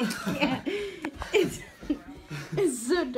it's, it's so dark.